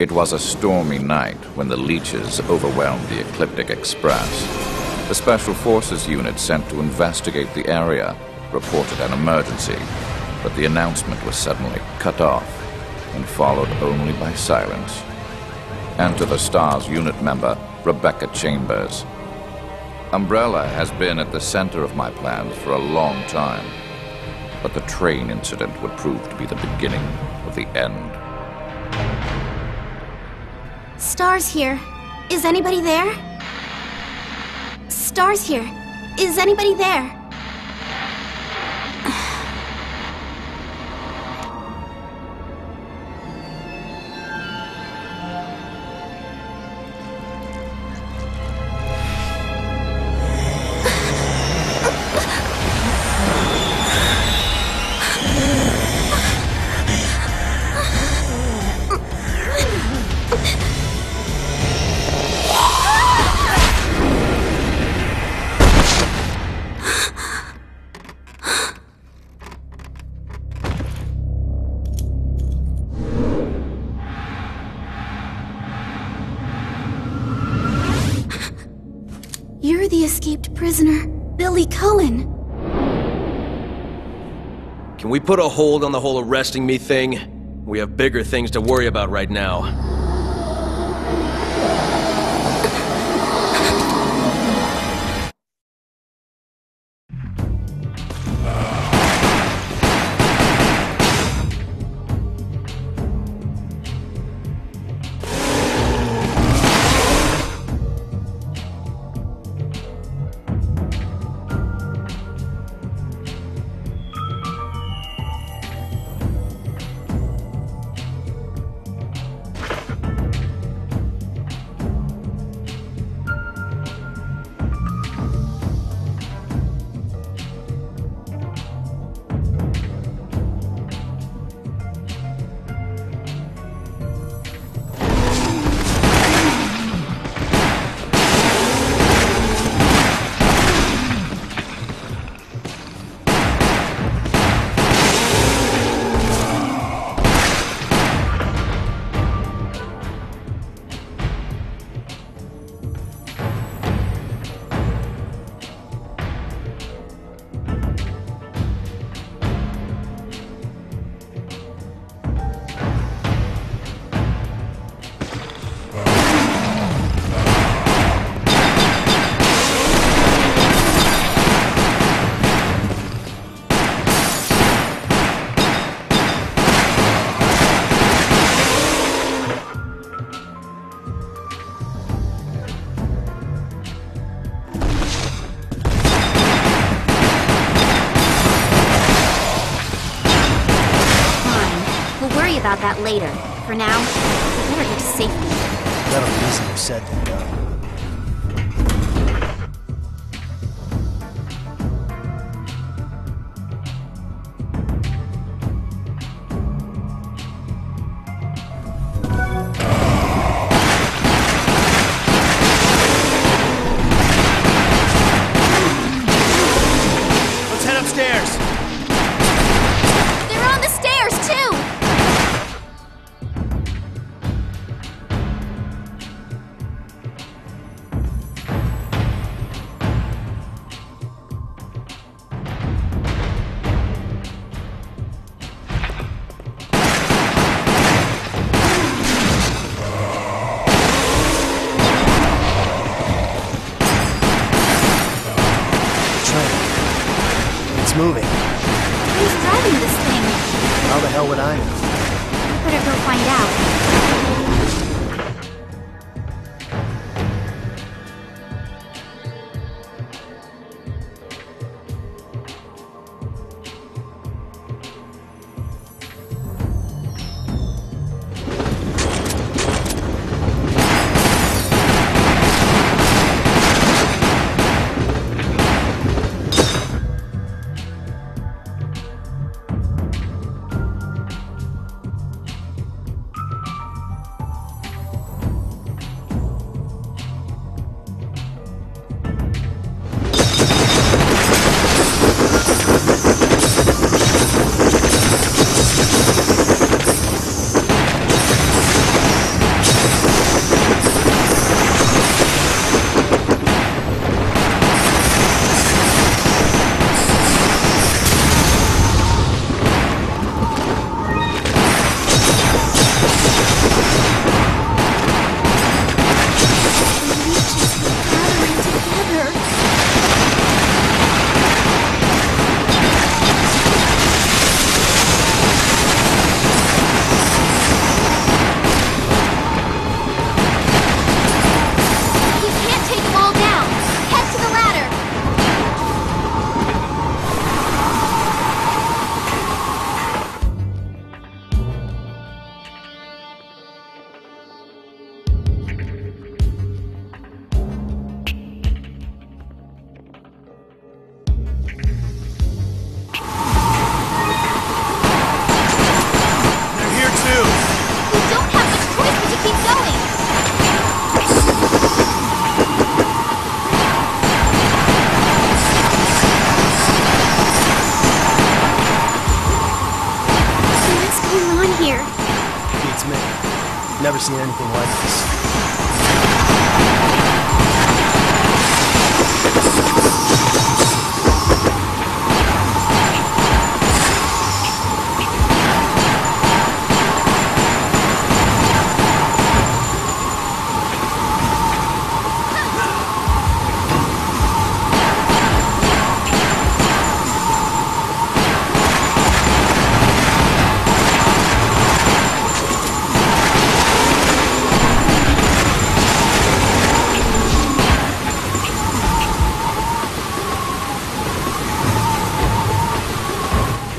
It was a stormy night when the leeches overwhelmed the Ecliptic Express. The Special Forces unit sent to investigate the area reported an emergency, but the announcement was suddenly cut off and followed only by silence. Enter the STARS unit member, Rebecca Chambers. Umbrella has been at the center of my plans for a long time, but the train incident would prove to be the beginning of the end. Stars here. Is anybody there? Stars here. Is anybody there? Can we put a hold on the whole arresting me thing? We have bigger things to worry about right now. That later. For now, we better get to safety. That'll be easier said than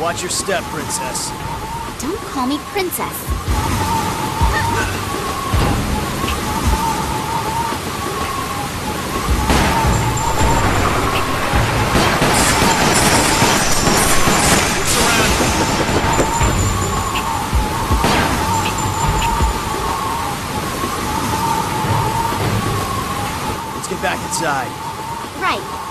Watch your step, princess. Don't call me princess. Let's get back inside. Right.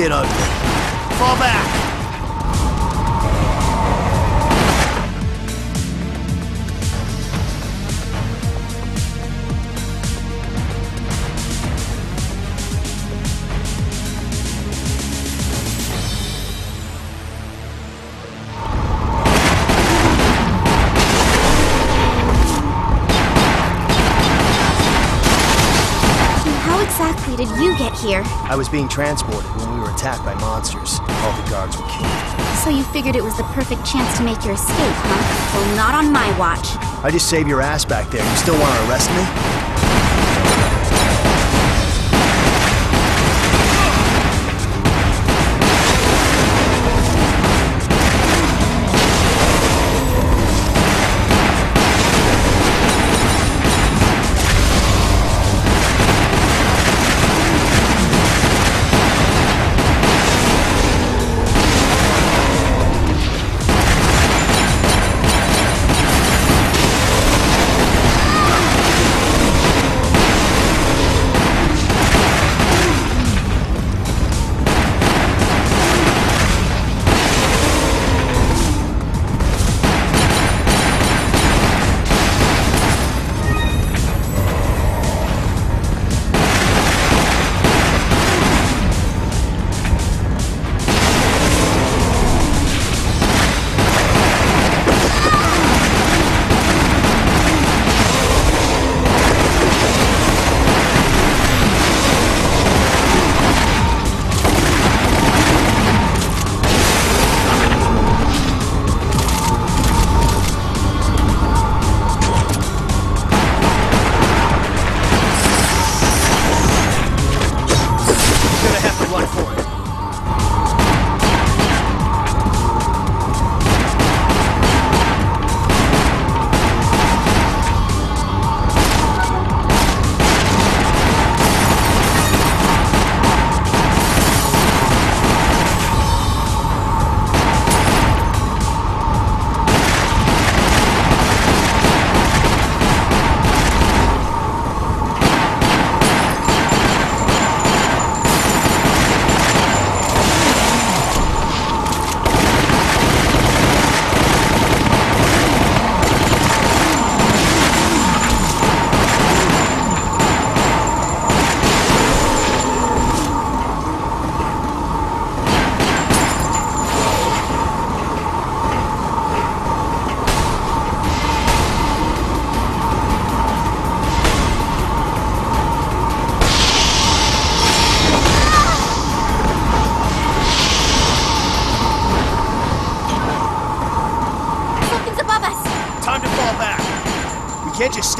Get ugly. Fall back! How exactly did you get here? I was being transported when we were attacked by monsters. All the guards were killed. So you figured it was the perfect chance to make your escape, huh? Well, not on my watch. I just saved your ass back there. You still want to arrest me?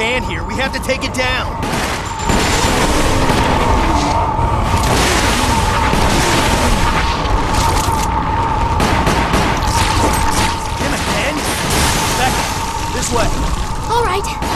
Stand here. We have to take it down. Damn it, Ben. Becca, this way. All right.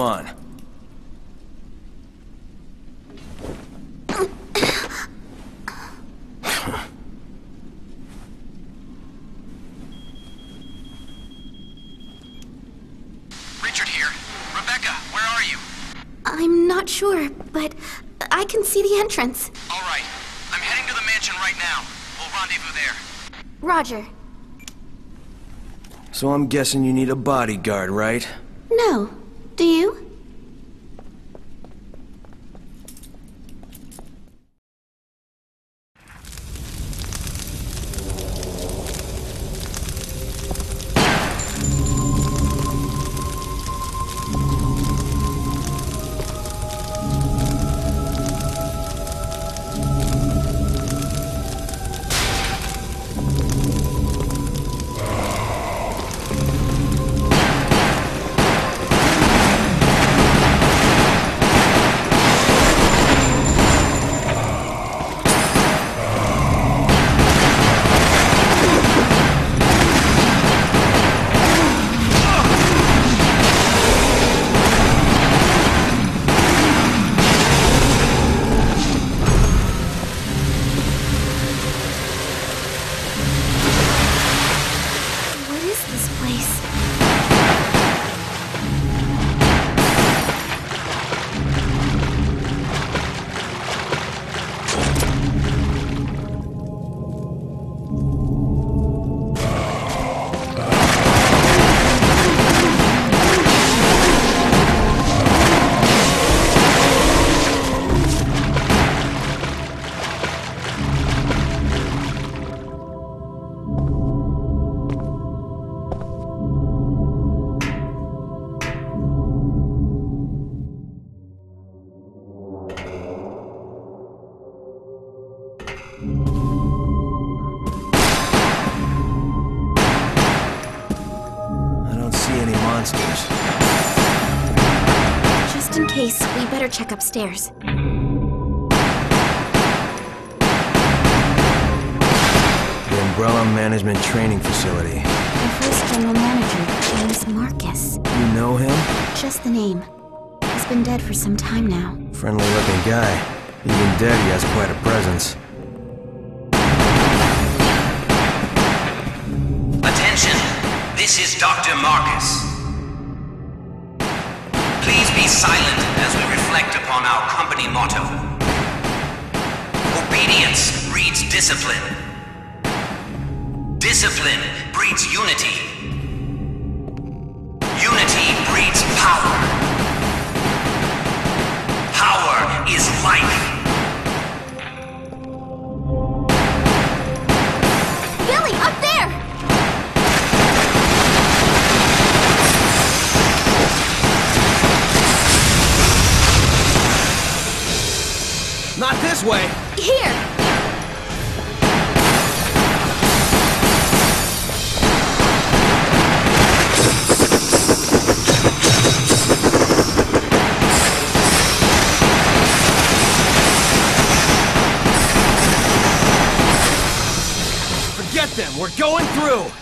Come on. Richard here. Rebecca, where are you? I'm not sure, but I can see the entrance. All right. I'm heading to the mansion right now. We'll rendezvous there. Roger. So I'm guessing you need a bodyguard, right? No. Do you? Better upstairs. The Umbrella Management Training Facility. The first general manager, James Marcus. You know him? Just the name. He's been dead for some time now. Friendly looking guy. Even dead, he has quite a presence. Attention! This is Dr. Marcus. Please be silent as we reflect upon our company motto. Obedience breeds discipline. Discipline breeds unity. Unity breeds power. Power is life. This way! Here! Forget them! We're going through!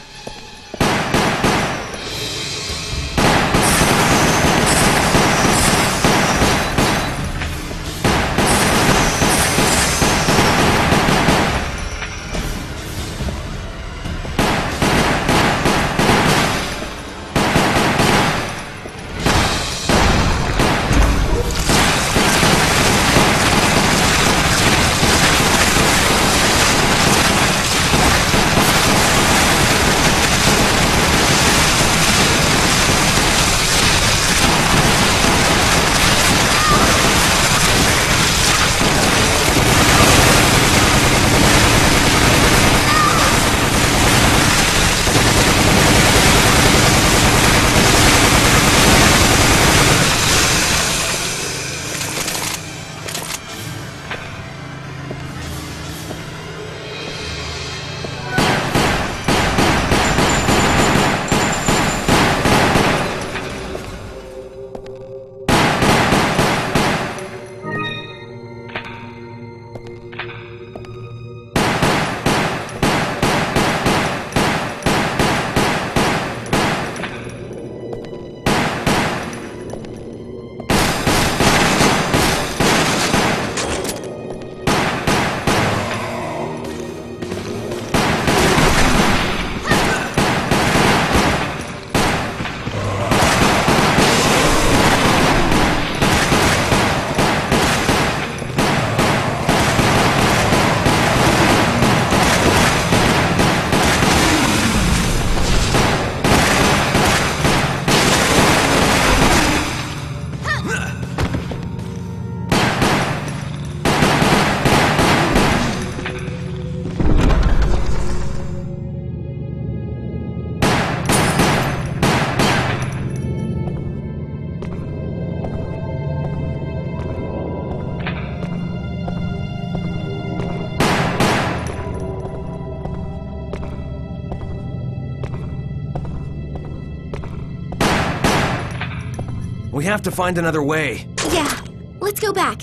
Have to find another way. Yeah, let's go back.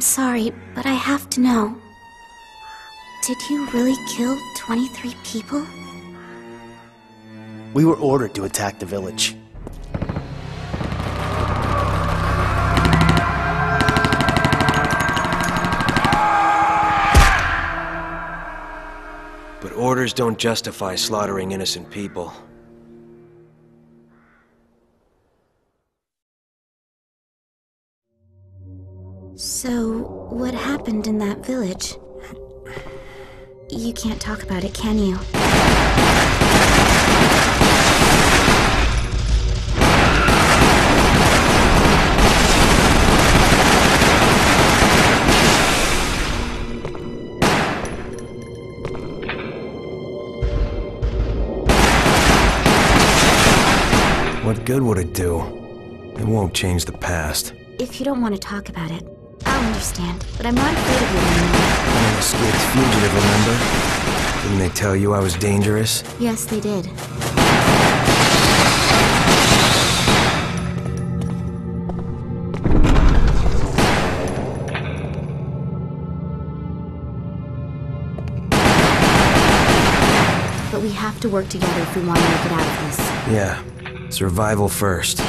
I'm sorry, but I have to know. Did you really kill 23 people? We were ordered to attack the village. But orders don't justify slaughtering innocent people. So, what happened in that village? You can't talk about it, can you? What good would it do? It won't change the past. If you don't want to talk about it, I'll understand. But I'm not afraid of you anymore. I'm an escaped fugitive, remember? Didn't they tell you I was dangerous? Yes, they did. But we have to work together if we want to make it out of this. Yeah. Survival first.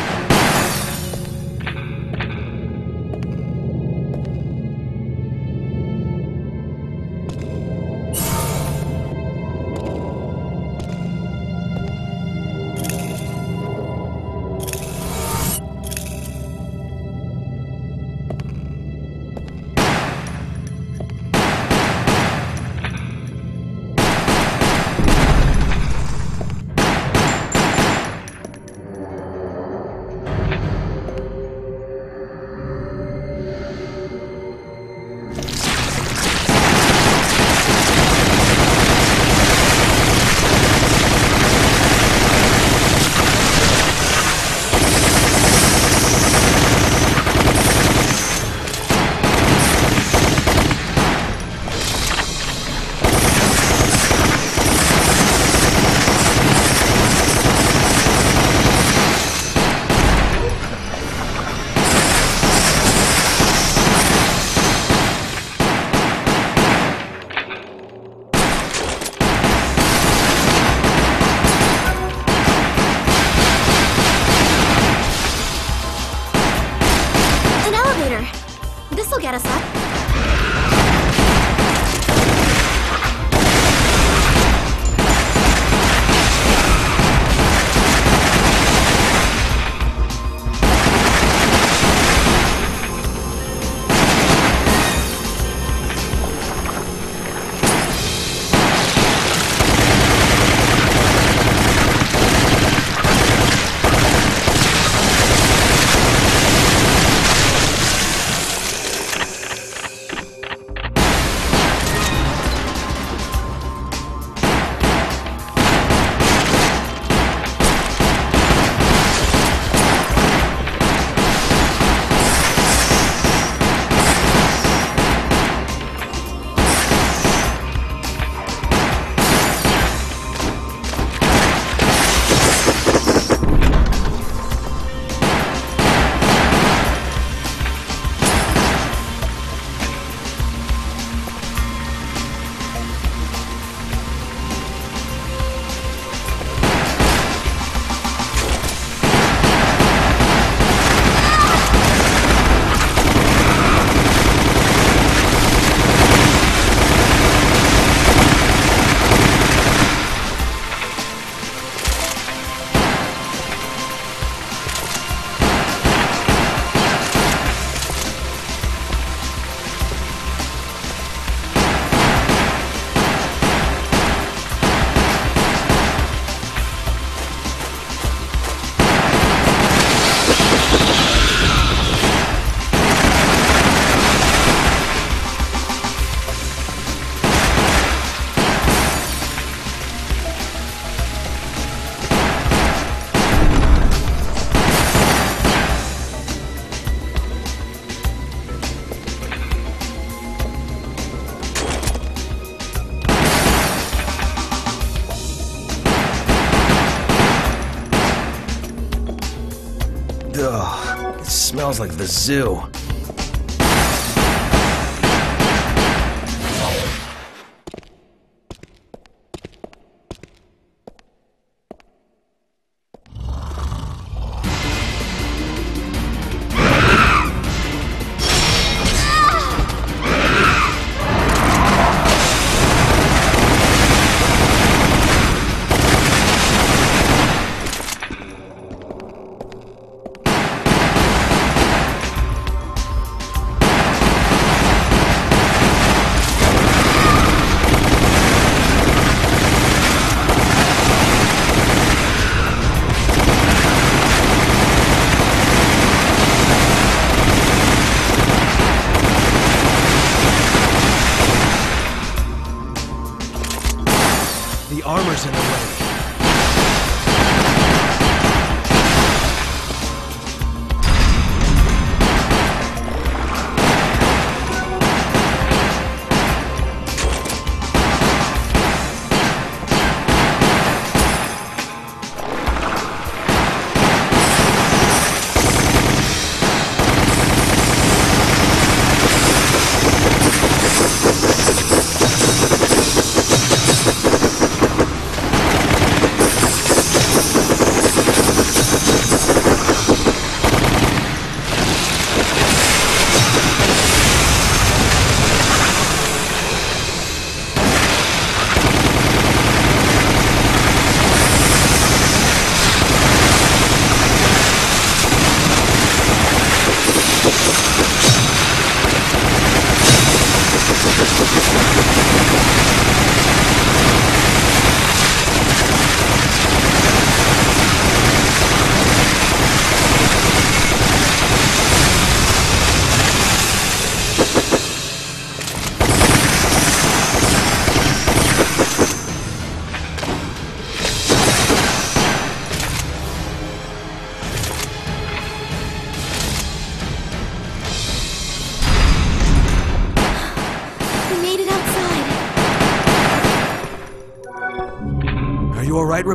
Like the zoo.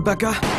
バカ。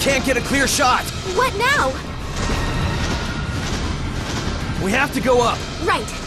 Can't get a clear shot. What now? We have to go up. Right.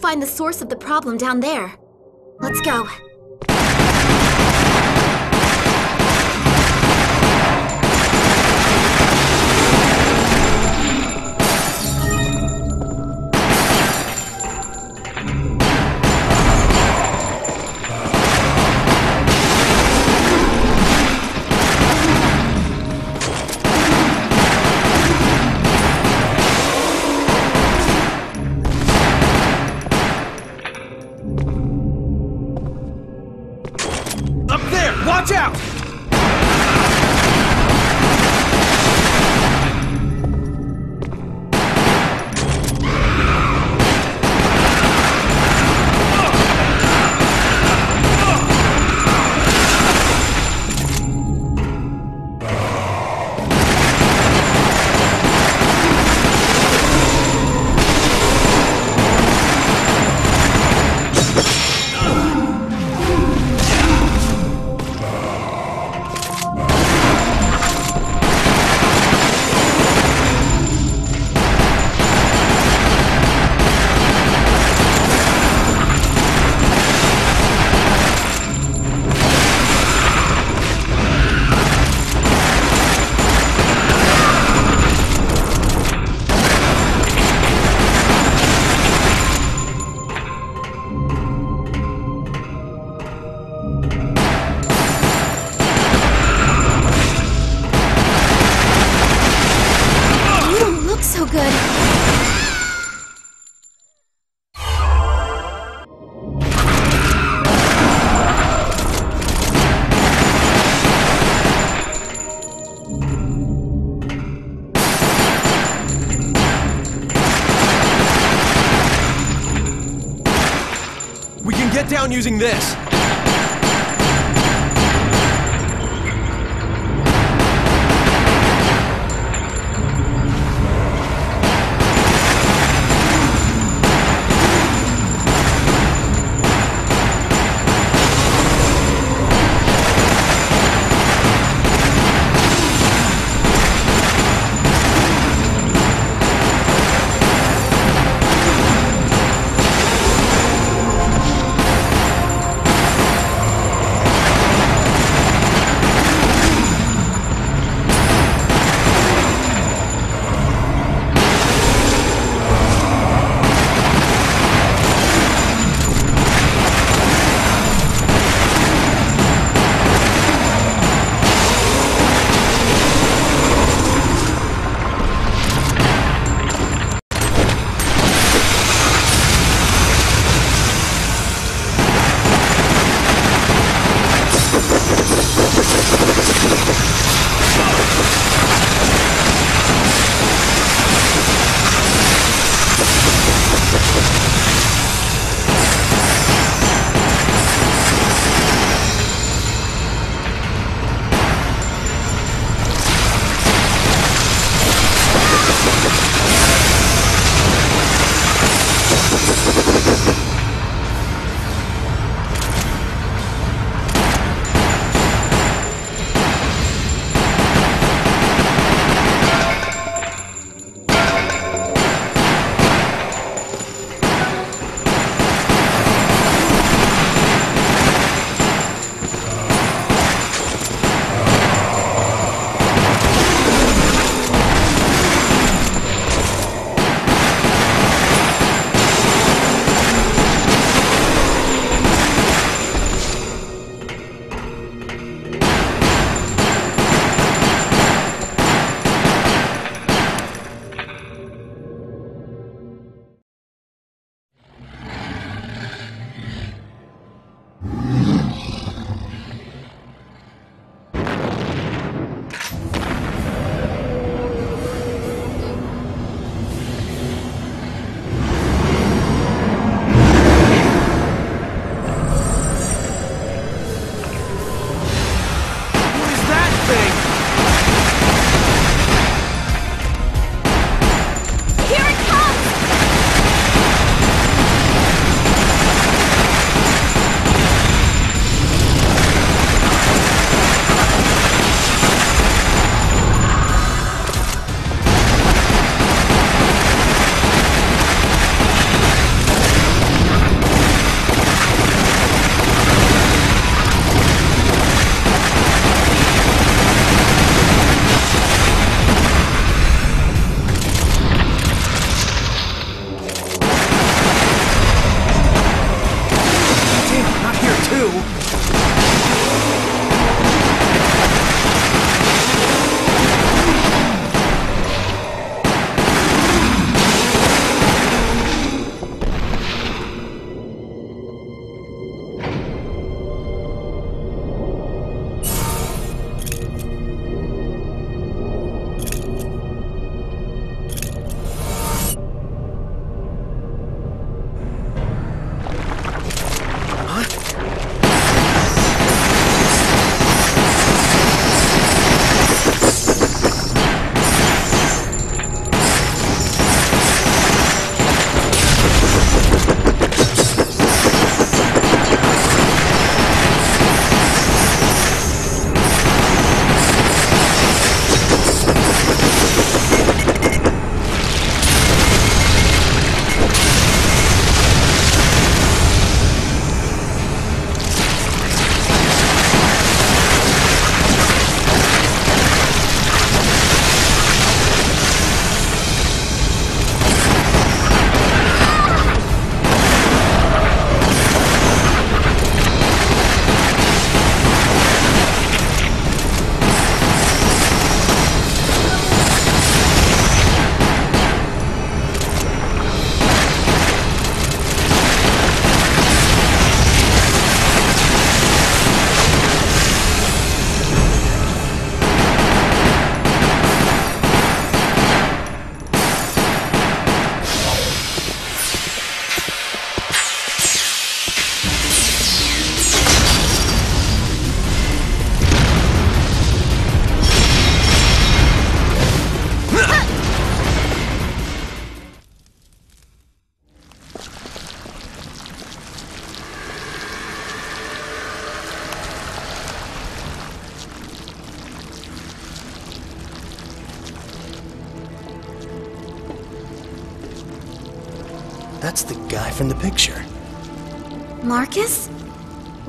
Find the source of the problem down there. Let's go. Down using this.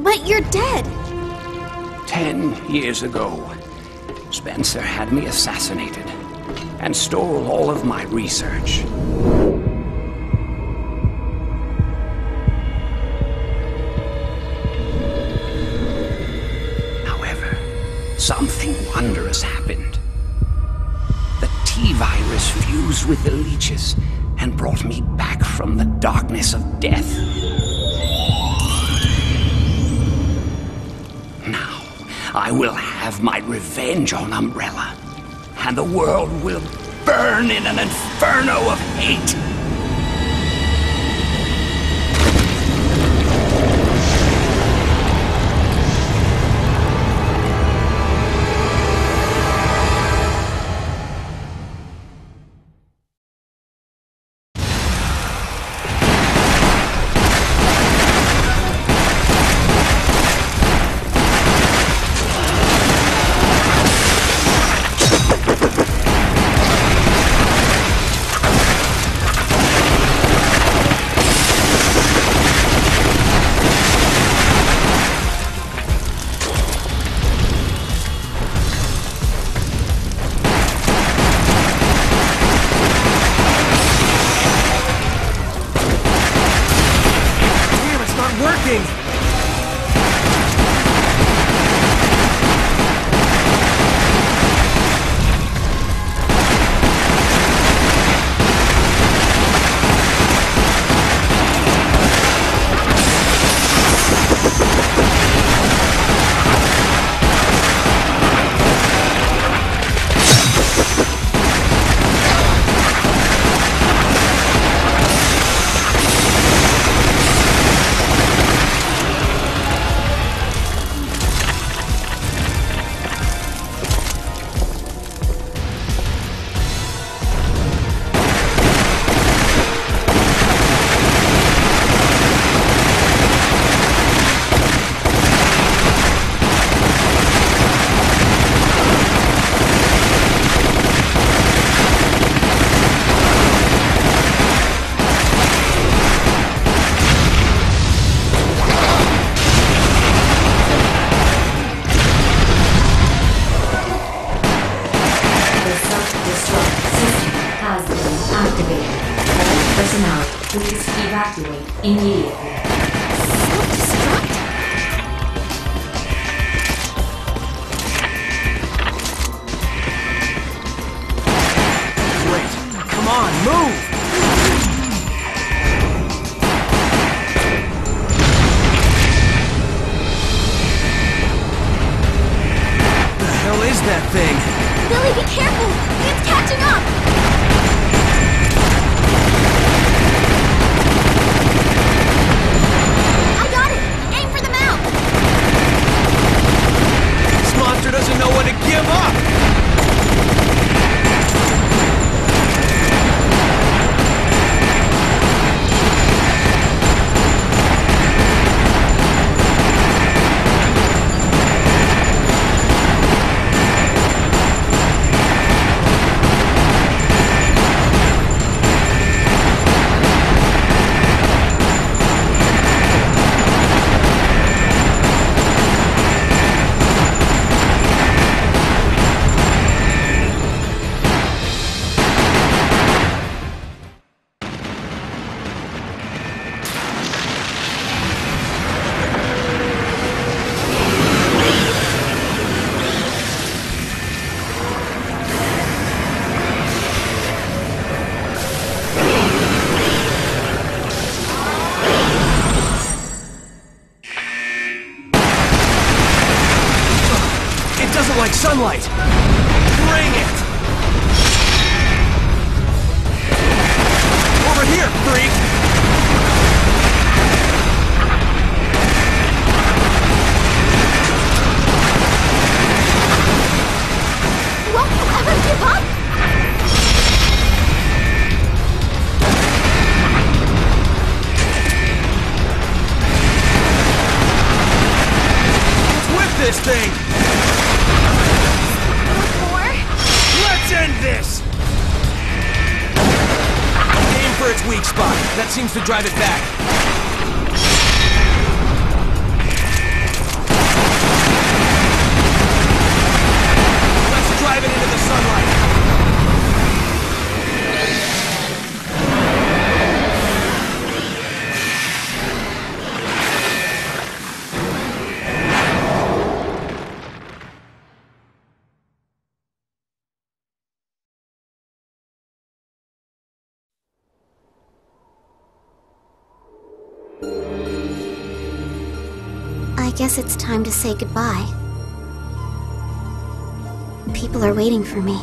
But you're dead. Ten years ago, Spencer had me assassinated and stole all of my research. However, something wondrous happened. The T-virus fused with the leeches and brought me back from the darkness of death. I will have my revenge on Umbrella, and the world will burn in an inferno of hate. I guess it's time to say goodbye. People are waiting for me.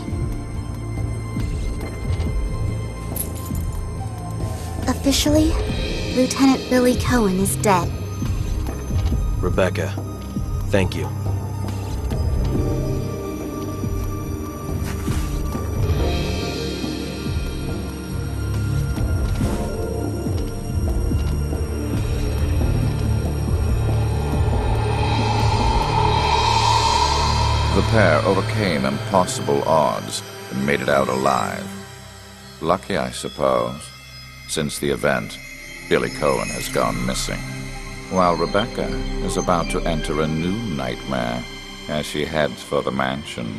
Officially, Lieutenant Billy Coen is dead. Rebecca, thank you. Pair overcame impossible odds and made it out alive. Lucky, I suppose. Since the event, Billy Coen has gone missing, while Rebecca is about to enter a new nightmare as she heads for the mansion.